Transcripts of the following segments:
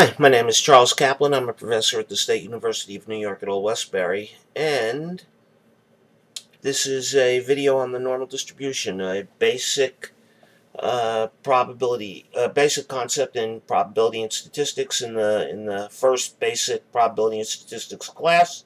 Hi, my name is Charles Kaplan. I'm a professor at the State University of New York at Old Westbury, and this is a video on the normal distribution, a basic uh, probability, a basic concept in probability and statistics in the in the first basic probability and statistics class,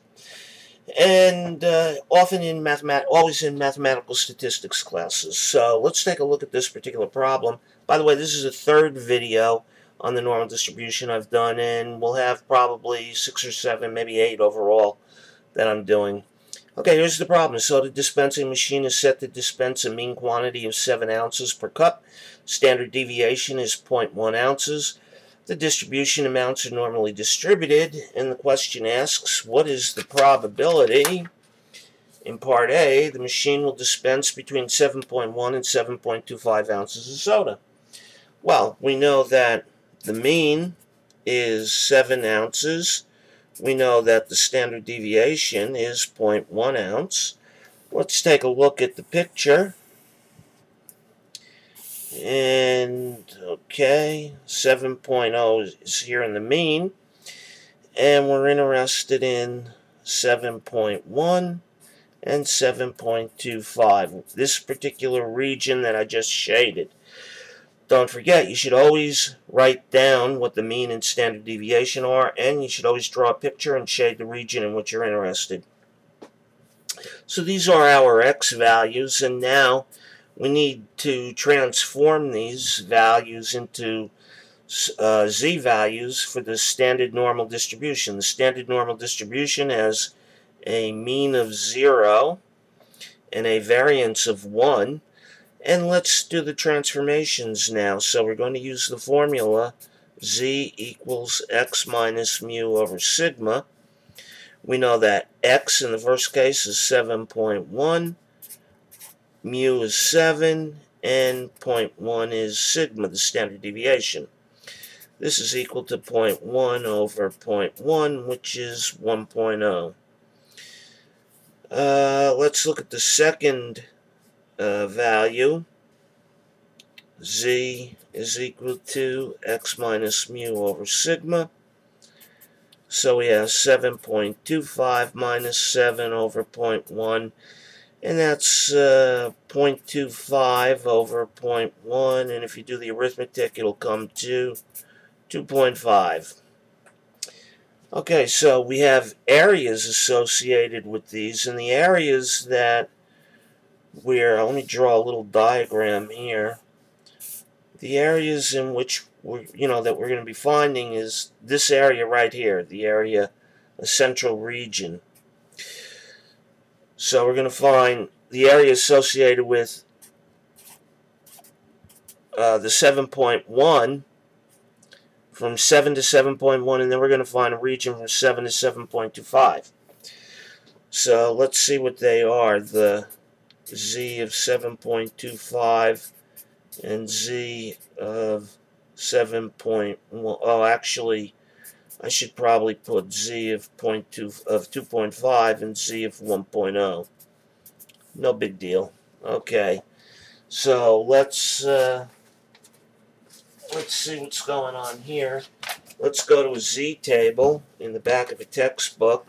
and uh, often in mathemat, always in mathematical statistics classes. So let's take a look at this particular problem. By the way, this is a third video on the normal distribution I've done, and we'll have probably six or seven, maybe eight overall that I'm doing. Okay, here's the problem. So the dispensing machine is set to dispense a mean quantity of 7 ounces per cup. Standard deviation is 0.1 ounces. The distribution amounts are normally distributed, and the question asks, what is the probability? In part A, the machine will dispense between 7.1 and 7.25 ounces of soda. Well, we know that the mean is 7 ounces. We know that the standard deviation is 0.1 ounce. Let's take a look at the picture. And, okay, 7.0 is here in the mean. And we're interested in 7.1 and 7.25. This particular region that I just shaded. Don't forget, you should always write down what the mean and standard deviation are, and you should always draw a picture and shade the region in which you're interested. So these are our x values, and now we need to transform these values into uh, z values for the standard normal distribution. The standard normal distribution has a mean of 0 and a variance of 1 and let's do the transformations now. So we're going to use the formula z equals x minus mu over sigma. We know that x in the first case is 7.1, mu is 7, and 0.1 is sigma, the standard deviation. This is equal to 0.1 over 0.1, which is 1.0. Uh, let's look at the second uh, value z is equal to x minus mu over sigma. So we have 7.25 minus 7 over 0.1, and that's uh, 0.25 over 0.1, and if you do the arithmetic, it'll come to 2.5. Okay, so we have areas associated with these, and the areas that where, let me draw a little diagram here. The areas in which we're, you know, that we're going to be finding is this area right here, the area, the central region. So we're going to find the area associated with uh, the 7.1 from 7 to 7.1 and then we're going to find a region from 7 to 7.25. So let's see what they are. The z of 7.25 and z of 7.1 oh actually I should probably put z of 0.2 of 2.5 and z of 1.0 no big deal. Okay. So let's uh, let's see what's going on here. Let's go to a z table in the back of a textbook.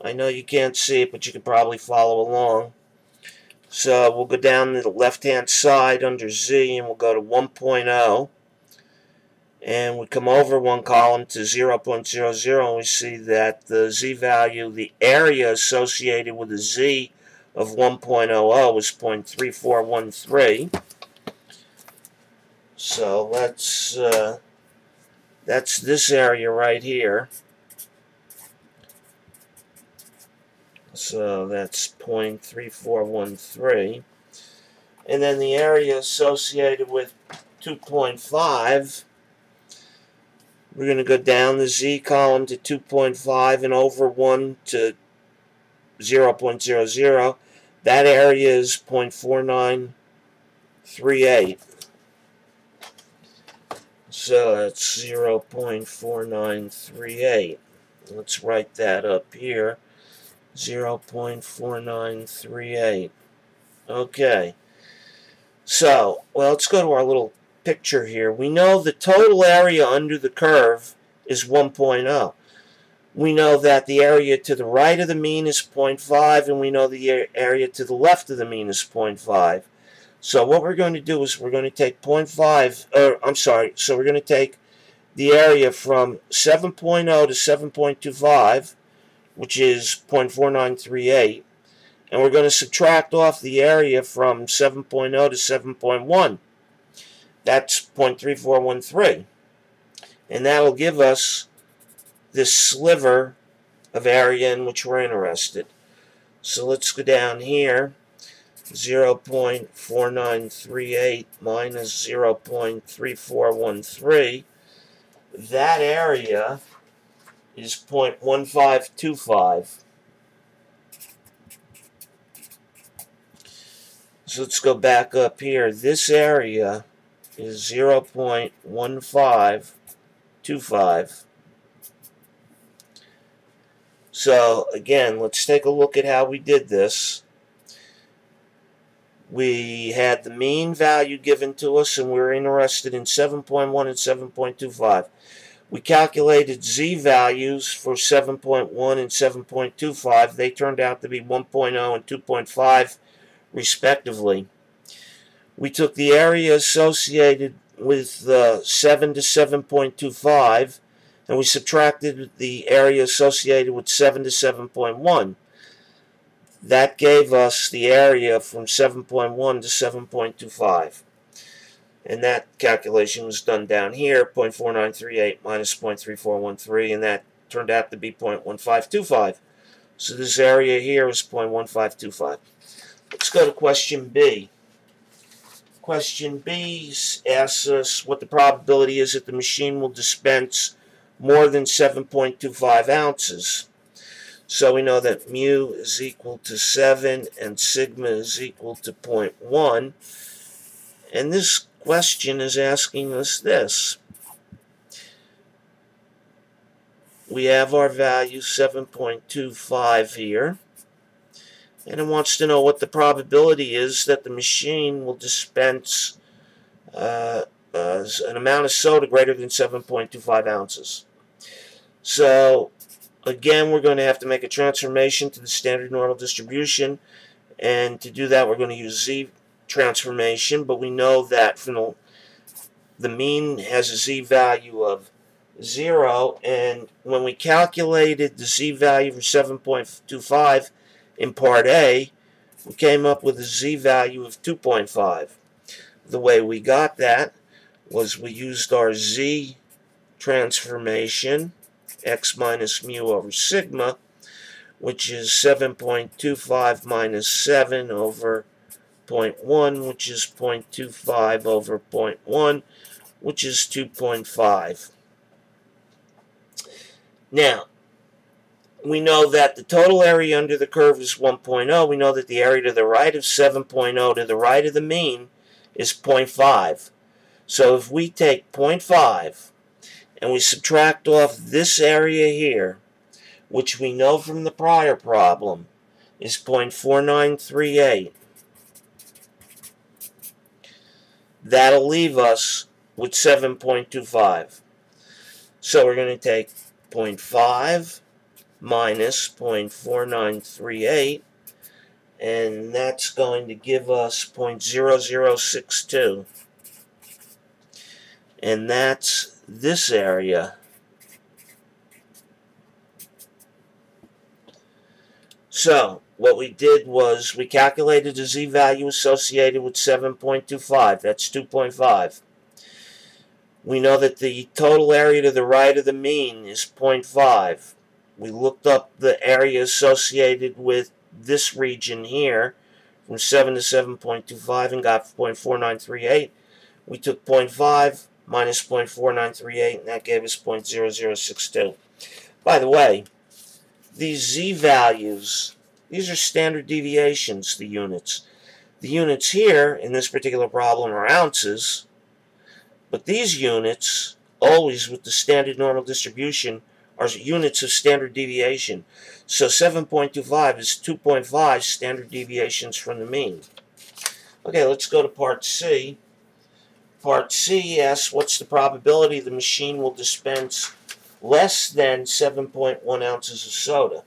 I know you can't see it but you can probably follow along so we'll go down to the left-hand side under Z and we'll go to 1.0. And we come over one column to 0.00 and we see that the Z value, the area associated with the Z of 1.00 is 0.3413. So let's, uh, that's this area right here. So that's 0.3413. And then the area associated with 2.5, we're going to go down the Z column to 2.5 and over 1 to 0.00. That area is 0.4938. So that's 0.4938. Let's write that up here. 0.4938. Okay. So, well, let's go to our little picture here. We know the total area under the curve is 1.0. We know that the area to the right of the mean is 0.5, and we know the area to the left of the mean is 0.5. So what we're going to do is we're going to take 0.5, or I'm sorry, so we're going to take the area from 7.0 to 7.25, which is 0.4938, and we're going to subtract off the area from 7.0 to 7.1. That's 0.3413. And that will give us this sliver of area in which we're interested. So let's go down here. 0.4938 minus 0.3413. That area is 0.1525. So let's go back up here. This area is 0.1525. So again, let's take a look at how we did this. We had the mean value given to us and we are interested in 7.1 and 7.25. We calculated z values for 7.1 and 7.25. They turned out to be 1.0 and 2.5 respectively. We took the area associated with uh, 7 to 7.25 and we subtracted the area associated with 7 to 7.1. That gave us the area from 7.1 to 7.25. And that calculation was done down here, 0.4938 minus 0.3413, and that turned out to be 0.1525. So this area here is 0.1525. Let's go to question B. Question B asks us what the probability is that the machine will dispense more than 7.25 ounces. So we know that mu is equal to 7 and sigma is equal to 0.1. And this question is asking us this. We have our value 7.25 here and it wants to know what the probability is that the machine will dispense uh, uh, an amount of soda greater than 7.25 ounces. So again, we're going to have to make a transformation to the standard normal distribution, and to do that, we're going to use z transformation, but we know that from the, the mean has a z value of 0, and when we calculated the z value for 7.25, in part A, we came up with a z-value of 2.5. The way we got that was we used our z transformation, x minus mu over sigma, which is 7.25 minus 7 over 0.1, which is 0.25 over 0.1, which is 2.5. Now, we know that the total area under the curve is 1.0. We know that the area to the right of 7.0 to the right of the mean is 0.5. So if we take 0.5 and we subtract off this area here, which we know from the prior problem is 0.4938, that'll leave us with 7.25. So we're going to take 0.5 minus 0.4938 and that's going to give us 0.0062 and that's this area so what we did was we calculated the z-value associated with 7.25 that's 2.5 we know that the total area to the right of the mean is 0.5 we looked up the area associated with this region here from 7 to 7.25 and got 0.4938. We took 0.5 minus 0.4938 and that gave us 0.0062. By the way, these z values, these are standard deviations, the units. The units here in this particular problem are ounces, but these units, always with the standard normal distribution, are units of standard deviation. So 7.25 is 2.5 standard deviations from the mean. Okay, let's go to part C. Part C asks what's the probability the machine will dispense less than 7.1 ounces of soda.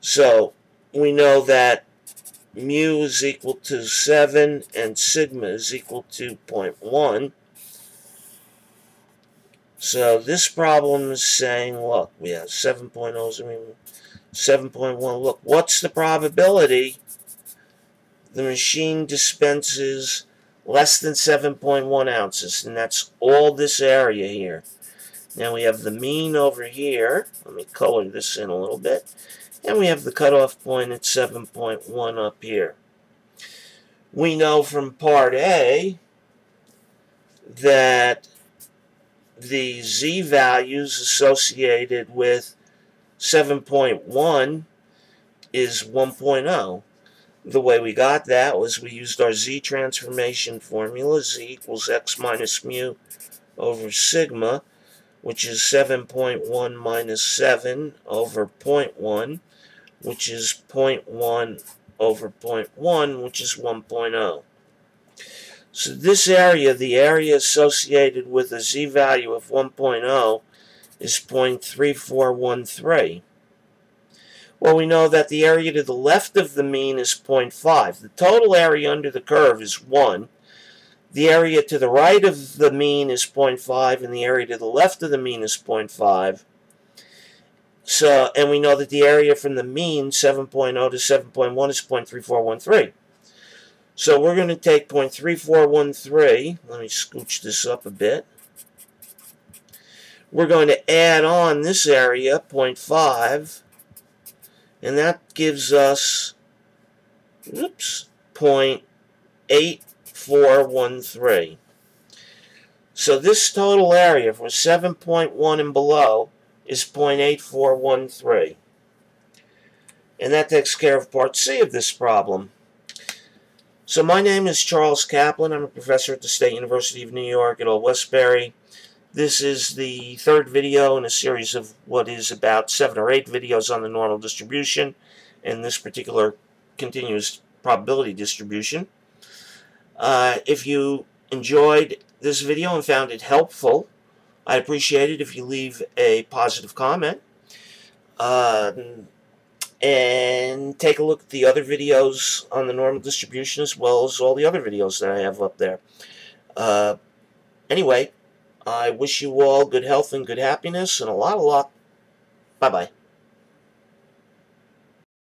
So we know that mu is equal to 7 and sigma is equal to 0.1. So this problem is saying, look, we have 7.0, I mean, 7.1. Look, what's the probability the machine dispenses less than 7.1 ounces? And that's all this area here. Now we have the mean over here. Let me color this in a little bit. And we have the cutoff point at 7.1 up here. We know from part A that the z values associated with 7.1 is 1.0. The way we got that was we used our z transformation formula, z equals x minus mu over sigma, which is 7.1 minus 7 over 0.1, which is 0.1 over 0.1, which is 1.0. So this area, the area associated with a z-value of 1.0, is 0.3413. Well, we know that the area to the left of the mean is 0.5. The total area under the curve is 1. The area to the right of the mean is 0.5, and the area to the left of the mean is 0.5. So, and we know that the area from the mean, 7.0 to 7.1, is 0.3413. So we're going to take 0.3413. Let me scooch this up a bit. We're going to add on this area, 0.5, and that gives us, oops, 0.8413. So this total area for 7.1 and below is 0.8413. And that takes care of part C of this problem. So my name is Charles Kaplan. I'm a professor at the State University of New York at Old Westbury. This is the third video in a series of what is about seven or eight videos on the normal distribution and this particular continuous probability distribution. Uh, if you enjoyed this video and found it helpful, I'd appreciate it if you leave a positive comment. Uh, and take a look at the other videos on the normal distribution as well as all the other videos that I have up there. Uh, anyway, I wish you all good health and good happiness and a lot of luck. Bye-bye.